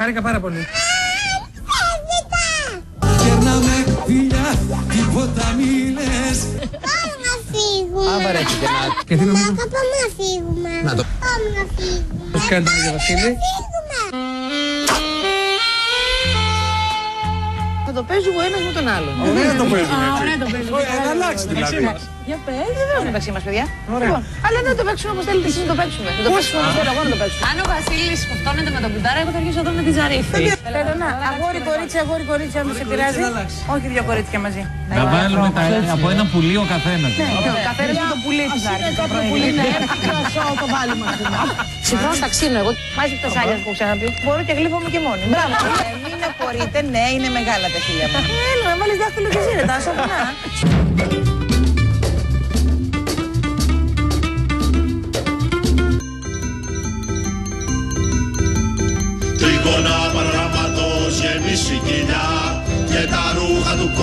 χάρηκα πάρα πολύ. Κέρναμε φιλιά, τίποτα μη λες Πάμε να φύγουμε. Αν βαρέθηκε να... Και τι νομίζω. Λάκα, πάμε να φύγουμε. Να το- Πάμε να φύγουμε. Πώς κάνετε Άγιο Βασίλη; Φύγουμε. Θα το παίζουμε ο ένας με τον άλλον. Ωραία το παίζουμε. Α, Ωραία το παίζουμε. Ωραία, να αλλάξει δηλαδή. Για πες, βεβαίως μεταξύ μας, παιδιά. Λοιπόν, αλλά δεν το παίξουμε όπως θέλετε εσείς να το παίξουμε. Να το παίξουμε όπως θέλω εγώ να το παίξουμε. Αν ο Βασίλης σκοφτώνεται με τον Πιντάρα, εγώ θα αρχίσω εδώ με τη Ζαρίφη. Θέλω να, αγόρι κορίτσι, αγόρι κορίτσι, αν σε πειράζει. Όχι δύο κορίτσια μαζί. Να βάλουμε τα, από ένα πουλί ο καθένας. Ο καθένας με το πουλί του θα έρθει το πρωί. Κρασό το βάλουμε. Συγχρόνως ταξίνω εγώ. Μάζει τα σάλιας που ξαναπεί. Μπορώ και γλύφομαι και μόνη. Μπράβο. Ε, Μην απορείτε, ναι, είναι μεγάλα τα χίλια μου. Έλα, με βάλεις δάχτυλο και εσύ ρε,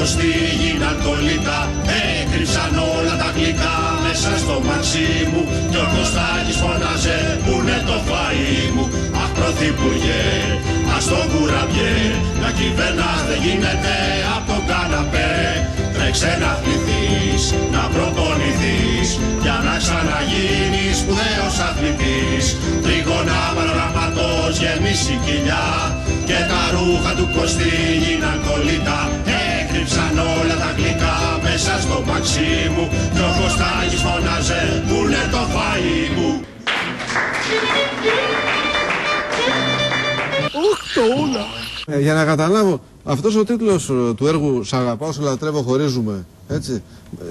ρούχα του Κωστή γίναν κολλητά Έκρυψαν όλα τα γλυκά μέσα στο μαξί μου. Και ο Κωστάκης φωνάζε που είναι το φαΐ μου Αχ πρωθυπουργέ, ας το κουραμπιέ να κυβέρνας δεν γίνεται από το καναπέ. Τρέξε να χληθείς, να προπονηθείς για να ξαναγίνεις σπουδαίος αθλητής. Τρίγωνα παραγραμματός γεμίσει κοιλιά και τα ρούχα του Κωστή στο παξί μου και ο Κωστάκης φωνάζε που είναι το φαΐ μου; Ε, για να καταλάβω, αυτός ο τίτλος ε, του έργου «Σ' αγαπάω, σε λατρεύω, χωρίζουμε», έτσι,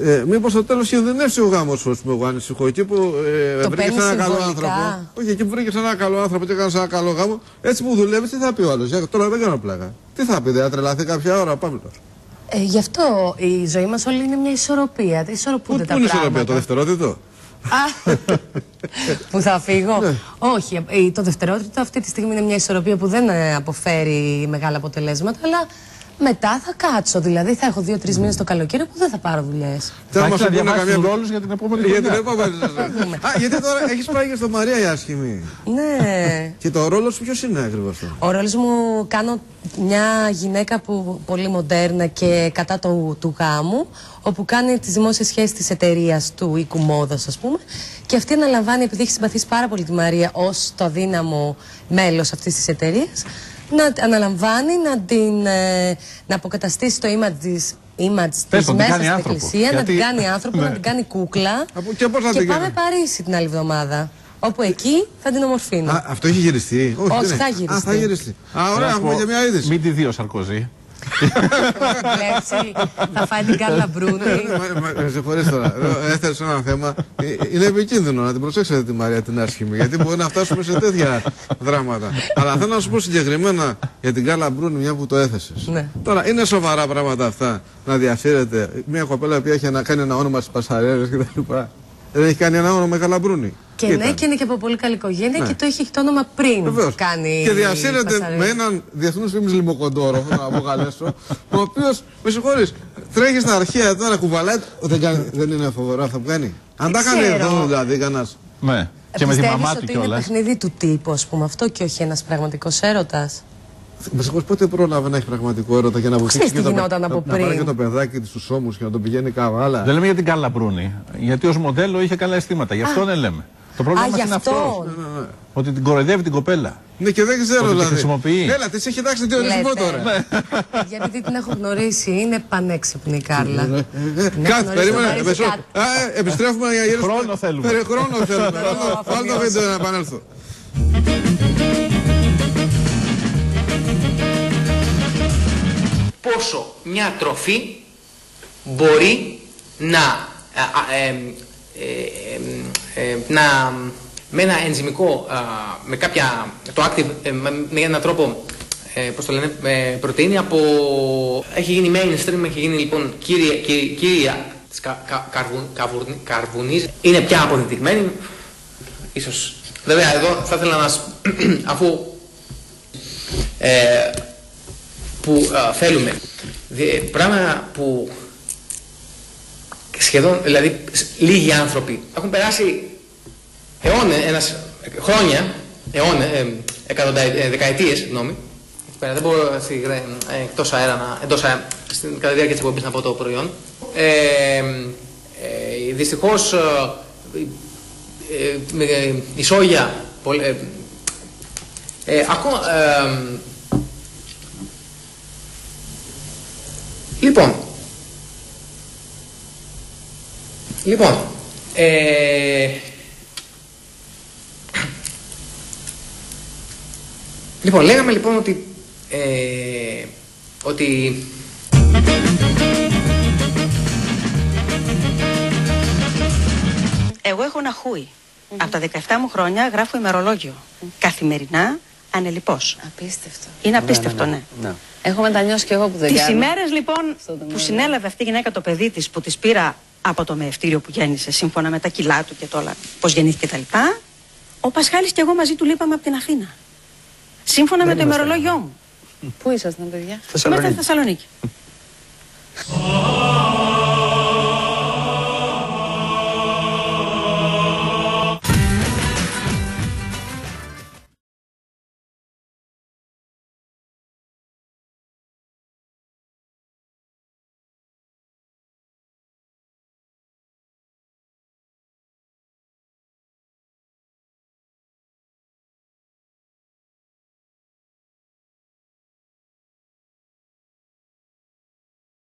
ε, μήπως στο τέλος κινδυνεύσει ο γάμος, ας πούμε, εγώ ανησυχώ, εκεί που ε, Το βρήκες παίρνεις ένα καλό συμβολικά. άνθρωπο, όχι, εκεί που βρήκες ένα καλό άνθρωπο και έκανες ένα καλό γάμο, έτσι που δουλεύεις, τι θα πει ο άλλος, για, τώρα δεν κάνω πλάκα. Τι θα πει, δεν θα τρελαθεί κάποια ώρα, Παύλος. Ε, γι' αυτό η ζωή μας όλη είναι μια ισορροπία. Δεν ισορροπούνται Πού τα πού είναι η πράγματα. ισορροπία, το δευτερότητο; Α, που θα φύγω. Ναι. Όχι, ε, το δευτερότητο αυτή τη στιγμή είναι μια ισορροπία που δεν ε, αποφέρει μεγάλα αποτελέσματα, αλλά μετά θα κάτσω. Δηλαδή θα έχω δύο-τρεις μήνες το καλοκαίρι που δεν θα πάρω δουλειές. Θέλω να Θα σου πούνε διαβάσει καμία τους ρόλους για την επόμενη Για την χρονιά. επόμενη σεζόν. Α, γιατί τώρα έχεις πάει και στο Μαρία η άσχημη. Ναι. Και το ρόλο σου ποιος είναι ακριβώς αυτό. Ο ρόλος μου κάνω μια γυναίκα που πολύ μοντέρνα και κατά του, του γάμου, όπου κάνει τις δημόσιες σχέσεις της εταιρείας του οίκου μόδας, ας πούμε, και αυτή αναλαμβάνει, επειδή έχει συμπαθήσει πάρα πολύ τη Μαρία ως το αδύναμο μέλος αυτής της εταιρείας, να αναλαμβάνει να την ε, να αποκαταστήσει το image της, image Πες της το, την μέσα κάνει στην άνθρωπο. εκκλησία, να Γιατί- την κάνει άνθρωπο, Ναι. να την κάνει κούκλα Από- και πώς θα και την πάμε κάνει; Παρίσι την άλλη εβδομάδα, όπου εκεί θα την ομορφύνω. Α, αυτό έχει γυριστεί; Όχι, δεν θα έχει. γυριστεί. Α, θα γυριστεί. Α, ωραία, Να σου έχουμε πω, και μια είδηση. Μην τη δει ο Σαρκοζή. Βλέψει, θα φάει την Κάρλα Μπρούνι. Με- με- Με συγχωρείς τώρα. Εδώ Έθεσε ένα θέμα. Ε, Είναι επικίνδυνο να την προσέξετε τη Μαρία την άσχημη. Γιατί μπορεί να φτάσουμε σε τέτοια δράματα. Αλλά θέλω να σου πω συγκεκριμένα για την Κάλα Μπρούνι, μια που το έθεσε. Ναι. Τώρα είναι σοβαρά πράγματα αυτά να διαφύρεται μια κοπέλα που έχει να κάνει ένα όνομα στι πασαρέλε κτλ. Δεν έχει κάνει ένα όνομα η Καλαμπρούνι. Και ναι, και είναι και από πολύ καλή οικογένεια Ναι. και το είχε έχει το όνομα πριν Βεβαίως. κάνει. Και διασύρεται Πασαρέλα. με έναν διεθνούς φήμης λιμοκοντόρο, θα τον αποκαλέσω, ο οποίος, με συγχωρείς, τρέχει στα αρχαία τώρα, κουβαλάει. Δεν, κάνει, δεν είναι φοβερό αυτό που κάνει. Αν τα κάνει ξέρω. εδώ δηλαδή κανένας. Ναι. Και με τη Πιστεύεις μαμά του ότι είναι κιόλα. παιχνίδι του τύπου, ας πούμε, αυτό και όχι ένας πραγματικός έρωτας; Με συγχωρείς, πότε πρόλαβε να έχει πραγματικό έρωτα για να βοηθήσει Ξέρεις τι και το, γινόταν να- από να, πάρει πριν. και το παιδάκι της στους ώμους και να το πηγαίνει καβάλα. Δεν λέμε για την Κάρλα Μπρούνι. Γιατί ως μοντέλο είχε καλά αισθήματα. Γι' αυτό δεν λέμε. Το πρόβλημα Α, μας γι' είναι αυτό. αυτός. Ότι την κοροϊδεύει την κοπέλα. Ναι, και δεν ξέρω Ότι τη δηλαδή. χρησιμοποιεί. Έλα, της έχει τάξει τι ορισμό Λέτε. τώρα. Γιατί την έχω γνωρίσει, είναι πανέξυπνη η Κάρλα. Ε, Την έχω Κάτσε, γνωρίσει, περίμενε. γνωρίζει μεσό- κάτι. Α, ε, Επιστρέφουμε για γύρω Χρόνο θέλουμε. Περι- Χρόνο θέλουμε. Θέλω να Βάλ' το- Βάλ' το αφομοιώσω. βίντεο να επανέλθω. πόσο μια τροφή μπορεί να, α, α, ε, ε, ε, ε, να με ένα ενζυμικό, α, με κάποια, το active, ε, με, με έναν τρόπο, ε, πώς το λένε, ε, πρωτεΐνη από, έχει γίνει mainstream, έχει γίνει λοιπόν κύρια, κύρια, κύρια της κα, κα, καρβου, καβουρνι- καρβουνής, είναι πια αποδεδειγμένη, ίσως. Βέβαια εδώ θα ήθελα να, σ- αφού ε, που α, θέλουμε. Δι- Πράγμα που σχεδόν, δηλαδή σ- λίγοι άνθρωποι έχουν περάσει αιώνε, ένας, χρόνια, αιώνε, ε, εκατονταε- ε, δεκαετίες, συγγνώμη, πέρα. Δεν μπορώ στη, ε, εκτός αέρα, να, εντός αέρα, στην, κατά τη διάρκεια της εκπομπής να πω το προϊόν. Ε, ε, δυστυχώς ε, ε, με- ε, η σόγια, πολ- ε, ε, ακόμα, ε, λοιπόν, λοιπόν, ε, Λοιπόν, λέγαμε λοιπόν ότι, ε, ότι Εγώ έχω ένα χούι. Από τα 17 μου χρόνια γράφω ημερολόγιο. Καθημερινά, ανελιπώς. Απίστευτο. Είναι απίστευτο, ναι. Έχω μετανιώσει κι εγώ που δεν Τις κάνω. ημέρες λοιπόν Αυτό το που μέλλον. συνέλαβε αυτή η γυναίκα το παιδί της που τη πήρα από το μεευτήριο που γέννησε σύμφωνα με τα κιλά του και το όλα, πώς γεννήθηκε κτλ. Ο Πασχάλης και εγώ μαζί του λείπαμε από την Αθήνα. Σύμφωνα με το ημερολόγιο μου. Πού ήσασταν, παιδιά; Μέσα στη Θεσσαλονίκη. Α,